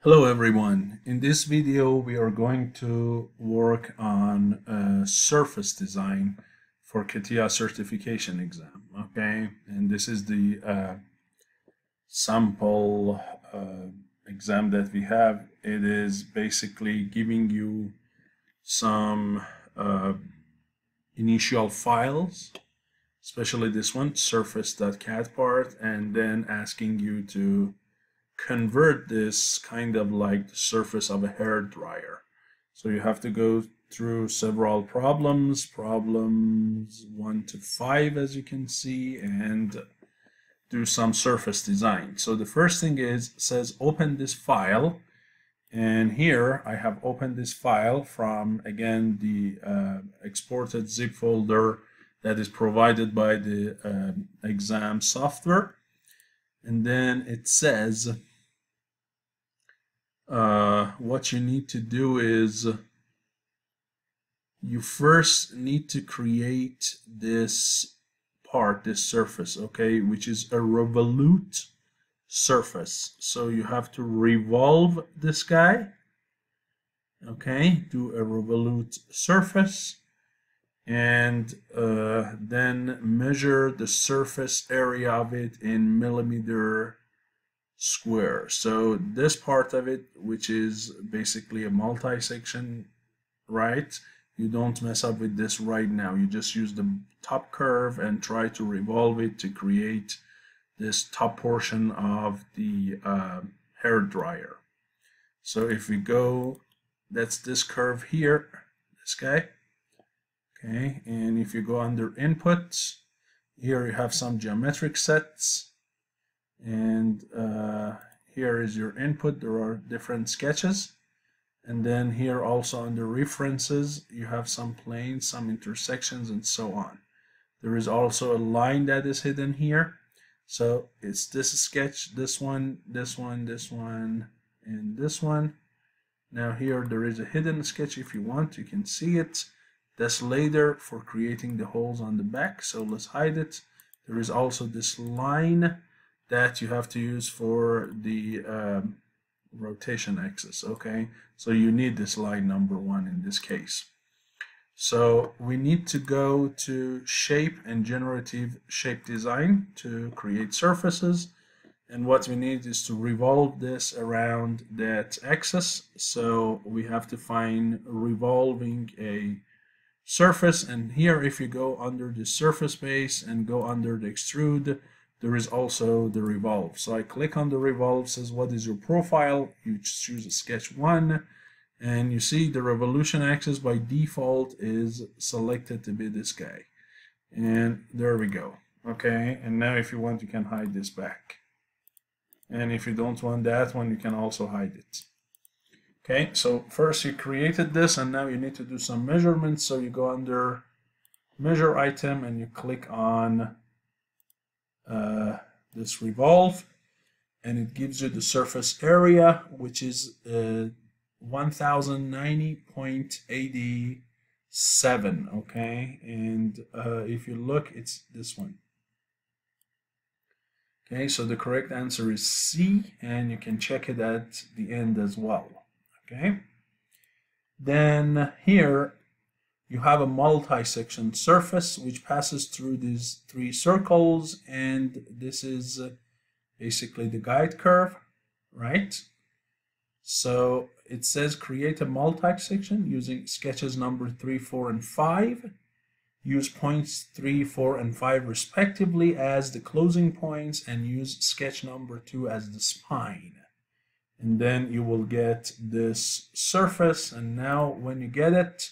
Hello everyone. In this video we are going to work on a surface design for CATIA certification exam. Okay, and this is the uh, sample uh, exam that we have. It is basically giving you some uh, initial files, especially this one, surface.CATPart, and then asking you to convert this kind of like the surface of a hair dryer. So you have to go through several problems, problems one to five, as you can see, and do some surface design. So the first thing is, says open this file. And here I have opened this file from, again, the uh, exported zip folder that is provided by the uh, exam software. And then it says uh, what you need to do is you first need to create this part, this surface, okay, which is a revolute surface. So you have to revolve this guy, okay, do a revolute surface and uh, then measure the surface area of it in millimeter square. So this part of it, which is basically a multi-section, right? You don't mess up with this right now. You just use the top curve and try to revolve it to create this top portion of the uh, hair dryer. So if we go, that's this curve here, this guy. Okay, and if you go under inputs, here you have some geometric sets and uh, here is your input. There are different sketches. And then here also under references you have some planes some intersections and so on. There is also a line that is hidden here. So it's this sketch this one this one this one and this one. Now here there is a hidden sketch. If you want you can see it. That's later for creating the holes on the back so let's hide it. There is also this line that you have to use for the um, rotation axis okay? So you need this line number one in this case. So we need to go to shape and generative shape design to create surfaces. And what we need is to revolve this around that axis. So we have to find revolving a surface. And here if you go under the surface base and go under the extrude there is also the revolve. So I click on the revolve, says what is your profile? You choose a sketch one, and you see the revolution axis by default is selected to be this guy. And there we go. Okay, and now if you want, you can hide this back. And if you don't want that one, you can also hide it. Okay, so first you created this and now you need to do some measurements. So you go under measure item and you click on uh, this revolve and it gives you the surface area which is uh, 1090.87 okay? And uh, if you look it's this one. Okay so the correct answer is C and you can check it at the end as well okay? Then here you have a multi-section surface which passes through these three circles and this is uh, basically the guide curve right? So it says create a multi-section using sketches number 3 4 and 5 use points 3 4 and 5 respectively as the closing points and use sketch number 2 as the spine. And then you will get this surface and now when you get it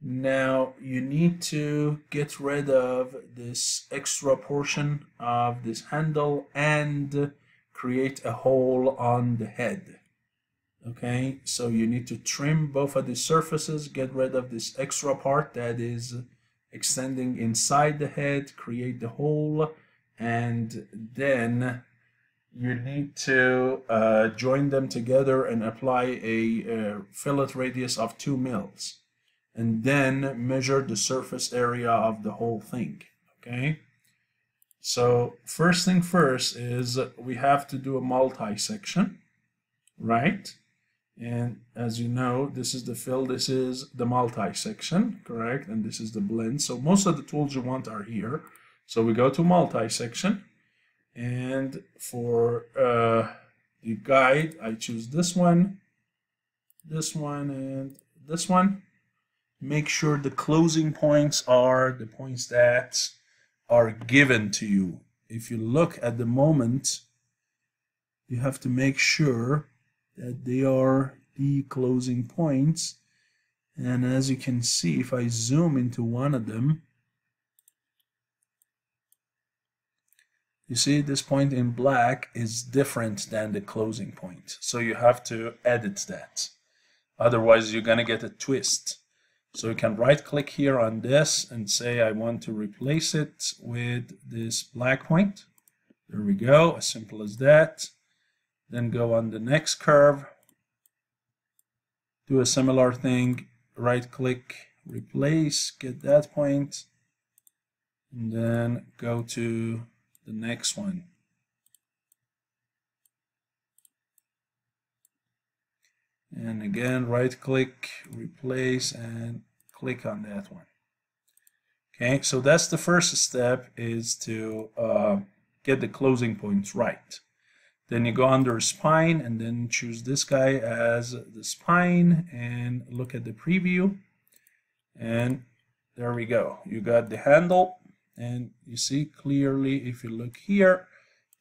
now you need to get rid of this extra portion of this handle and create a hole on the head. Okay, so you need to trim both of the surfaces, get rid of this extra part that is extending inside the head, create the hole, and then you need to uh, join them together and apply a, a fillet radius of 2 mils and then measure the surface area of the whole thing okay so first thing first is we have to do a multi-section right? And as you know, this is the fill, this is the multi-section, correct? And this is the blend. So most of the tools you want are here. So we go to multi-section. And for uh, the guide, I choose this one, this one, and this one. Make sure the closing points are the points that are given to you. If you look at the moment, you have to make sure that they are the closing points. And as you can see, if I zoom into one of them, you see this point in black is different than the closing point. So you have to edit that. Otherwise, you're going to get a twist. So you can right click here on this and say I want to replace it with this black point. There we go, as simple as that. Then go on the next curve. Do a similar thing, right click, replace, get that point, and then go to the next one. And again, right click, replace, and click on that one. Okay, so that's the first step is to uh, get the closing points right. Then you go under spine and then choose this guy as the spine and look at the preview. And there we go. You got the handle and you see clearly if you look here,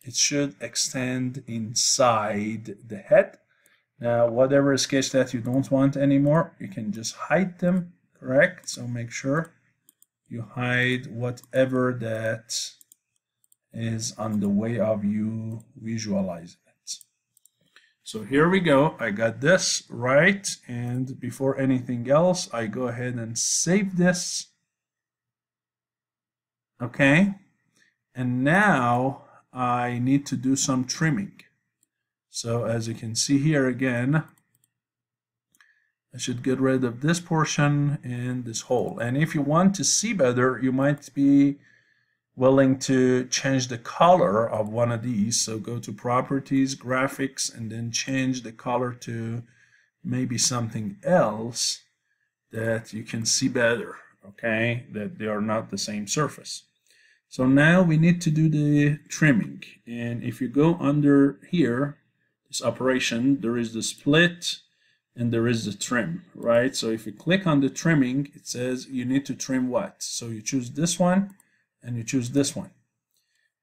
it should extend inside the head now, whatever sketch that you don't want anymore, you can just hide them, correct? So make sure you hide whatever that is on the way of you visualizing it. So here we go. I got this right. And before anything else, I go ahead and save this. Okay. And now I need to do some trimming. So as you can see here again, I should get rid of this portion and this hole. And if you want to see better, you might be willing to change the color of one of these. So go to properties, graphics, and then change the color to maybe something else that you can see better, okay? That they are not the same surface. So now we need to do the trimming. And if you go under here, this operation, there is the split and there is the trim, right? So if you click on the trimming, it says you need to trim what? So you choose this one and you choose this one.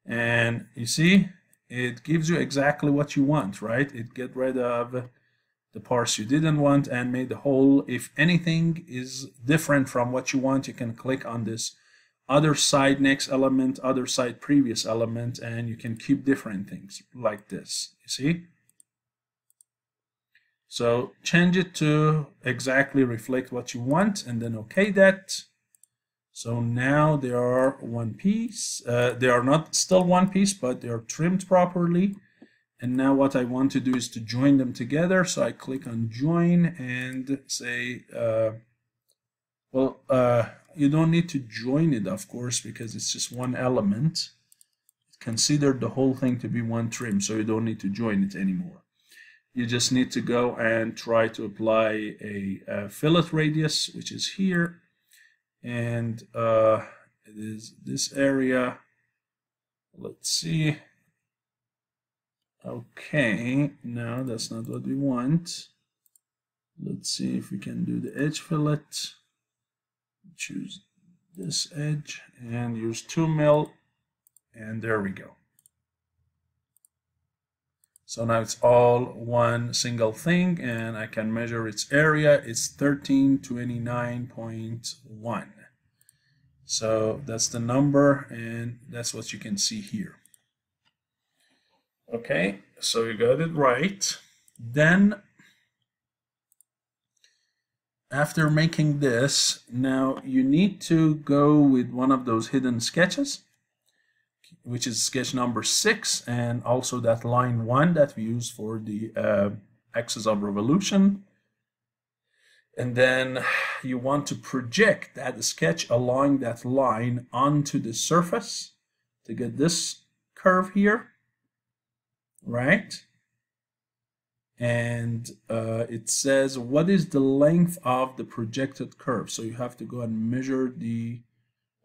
And you see, it gives you exactly what you want, right? It get rid of the parts you didn't want and made the hole. If anything is different from what you want, you can click on this other side next element, other side previous element, and you can keep different things like this, you see? So change it to exactly reflect what you want and then okay that. So now they are one piece. Uh, they are not still one piece, but they are trimmed properly. And now what I want to do is to join them together. So I click on join and say, uh, well, uh, you don't need to join it, of course, because it's just one element. Consider the whole thing to be one trim, so you don't need to join it anymore you just need to go and try to apply a, a fillet radius which is here. And uh, it is this area. Let's see. Okay no that's not what we want. Let's see if we can do the edge fillet. Choose this edge and use 2 mil. And there we go so now it's all one single thing and I can measure its area. It's 1329.1. So that's the number and that's what you can see here. Okay, so you got it right. Then after making this, now you need to go with one of those hidden sketches which is sketch number six, and also that line one that we use for the uh, axis of revolution. And then you want to project that sketch along that line onto the surface to get this curve here, right? and uh, it says what is the length of the projected curve so you have to go and measure the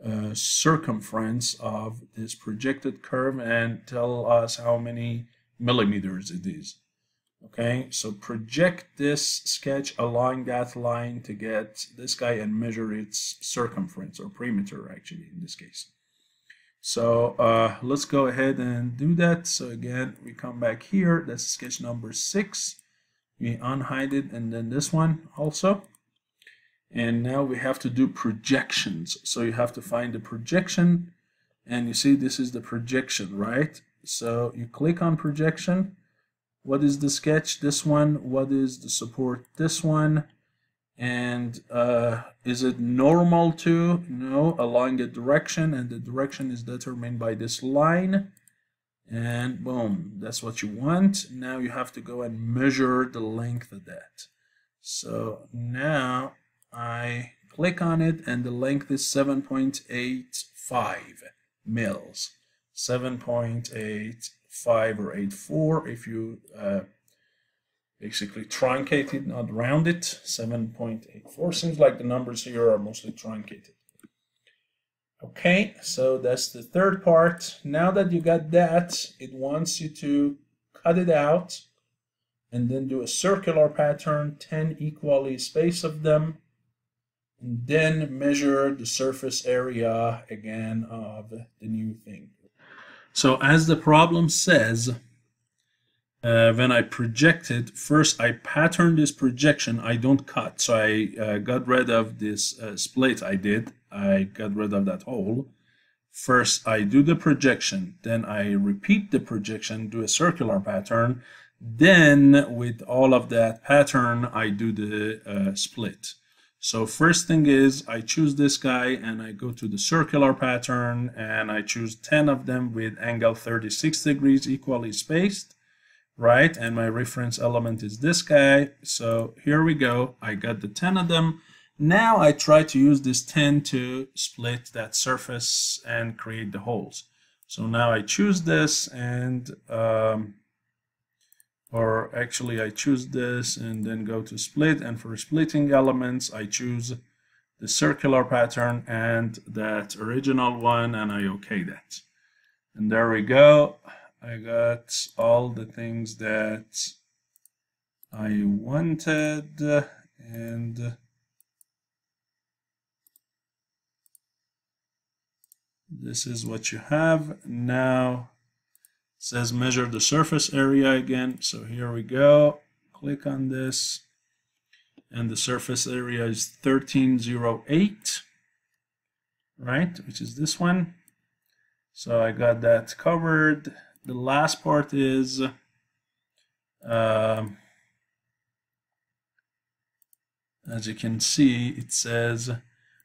uh, circumference of this projected curve and tell us how many millimeters it is okay so project this sketch along that line to get this guy and measure its circumference or perimeter actually in this case so uh, let's go ahead and do that. So again, we come back here. That's sketch number six. We unhide it and then this one also. And now we have to do projections. So you have to find the projection and you see this is the projection, right? So you click on projection. What is the sketch? This one. What is the support? This one and uh, is it normal to no along a direction and the direction is determined by this line and boom that's what you want now you have to go and measure the length of that so now I click on it and the length is 7.85 mils 7.85 or 84 if you uh, basically truncated, not rounded. 7.84 seems like the numbers here are mostly truncated. Okay, so that's the third part. Now that you got that, it wants you to cut it out and then do a circular pattern, 10 equally space of them, and then measure the surface area again of the new thing. So as the problem says, uh, when I project it, first I pattern this projection, I don't cut. So I uh, got rid of this uh, split I did. I got rid of that hole. First I do the projection, then I repeat the projection, do a circular pattern. Then with all of that pattern, I do the uh, split. So first thing is I choose this guy and I go to the circular pattern and I choose 10 of them with angle 36 degrees equally spaced right? And my reference element is this guy. So here we go. I got the 10 of them. Now I try to use this 10 to split that surface and create the holes. So now I choose this and, um, or actually I choose this and then go to split. And for splitting elements, I choose the circular pattern and that original one and I okay that. And there we go. I got all the things that I wanted and this is what you have now says measure the surface area again. So here we go. Click on this. And the surface area is 1308 right? Which is this one. So I got that covered. The last part is uh, as you can see it says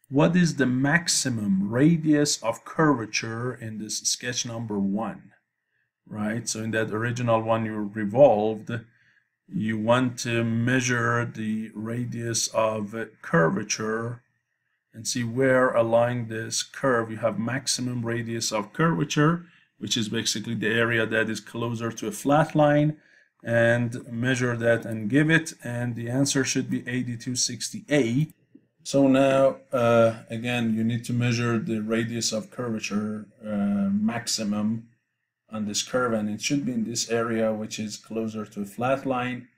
what is the maximum radius of curvature in this sketch number one right? So in that original one you revolved you want to measure the radius of curvature and see where along this curve you have maximum radius of curvature which is basically the area that is closer to a flat line and measure that and give it and the answer should be 8268 so now uh, again you need to measure the radius of curvature uh, maximum on this curve and it should be in this area which is closer to a flat line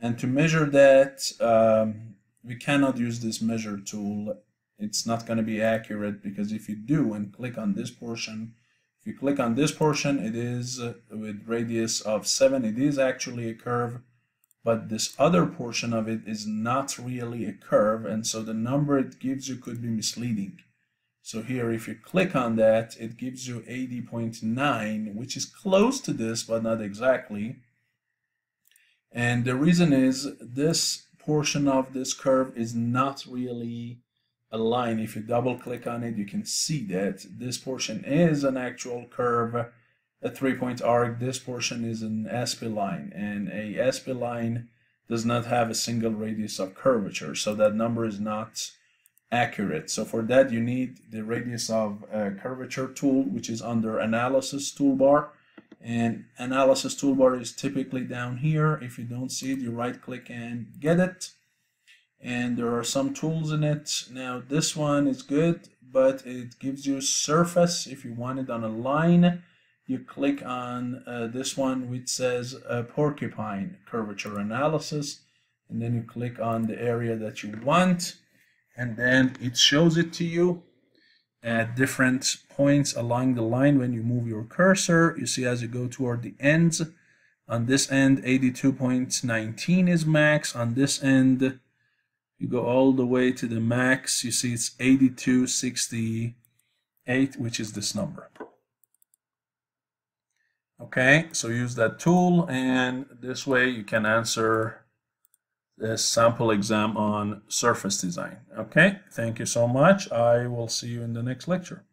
and to measure that um, we cannot use this measure tool it's not going to be accurate because if you do and click on this portion if you click on this portion, it is with radius of 7. It is actually a curve, but this other portion of it is not really a curve, and so the number it gives you could be misleading. So here, if you click on that, it gives you 80.9, which is close to this, but not exactly. And the reason is this portion of this curve is not really a line. If you double click on it, you can see that this portion is an actual curve, a three-point arc. This portion is an SP line, and a SP line does not have a single radius of curvature, so that number is not accurate. So for that, you need the radius of curvature tool, which is under analysis toolbar. and analysis toolbar is typically down here. If you don't see it you right click and get it. And there are some tools in it. Now this one is good but it gives you surface. If you want it on a line you click on uh, this one which says uh, porcupine curvature analysis. And then you click on the area that you want and then it shows it to you at different points along the line when you move your cursor. You see as you go toward the ends, on this end 82.19 is max, on this end you go all the way to the max, you see it's 82.68 which is this number. Okay, so use that tool and this way you can answer this sample exam on surface design. Okay, thank you so much. I will see you in the next lecture.